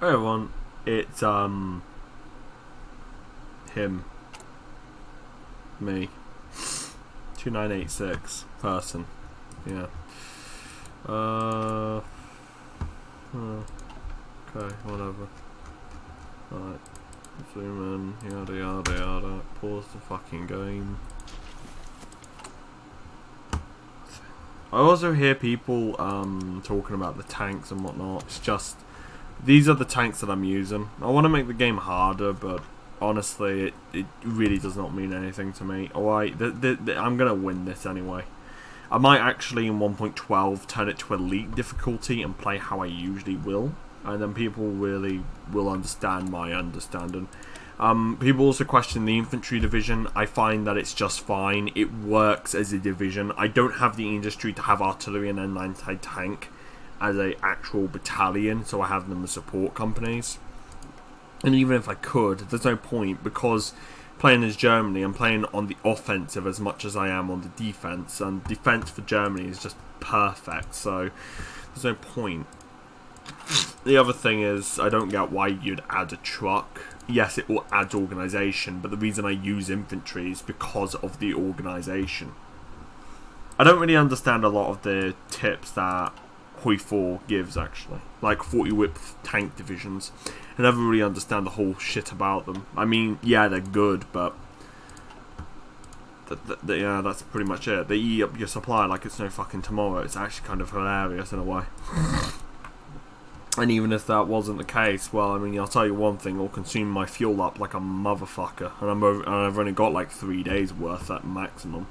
Hey everyone, it's um him, me, two nine eight six person, yeah. Uh, uh, okay, whatever. Alright, zoom in, yada yada yada. Pause the fucking game. I also hear people um talking about the tanks and whatnot. It's just these are the tanks that I'm using. I want to make the game harder, but honestly, it, it really does not mean anything to me. Alright, I'm going to win this anyway. I might actually, in 1.12, turn it to Elite difficulty and play how I usually will. And then people really will understand my understanding. Um, people also question the infantry division. I find that it's just fine. It works as a division. I don't have the industry to have artillery and an anti-tank as a actual battalion, so I have them as support companies. And even if I could, there's no point because playing as Germany, I'm playing on the offensive as much as I am on the defense, and defense for Germany is just perfect. So there's no point. The other thing is, I don't get why you'd add a truck. Yes, it will add organisation, but the reason I use infantry is because of the organisation. I don't really understand a lot of the tips that Hoi 4 gives, actually. Like 40 width tank divisions. I never really understand the whole shit about them. I mean, yeah, they're good, but... Th th th yeah, that's pretty much it. They eat up your supply like it's no fucking tomorrow. It's actually kind of hilarious in a way. and even if that wasn't the case, well, I mean, I'll tell you one thing. It'll consume my fuel up like a motherfucker. And, I'm over, and I've only got like three days worth at maximum.